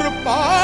ஒரு பா